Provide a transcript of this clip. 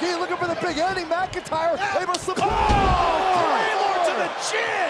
McKee looking for the big ending. McIntyre yeah. able to slip. Oh, more to the chin.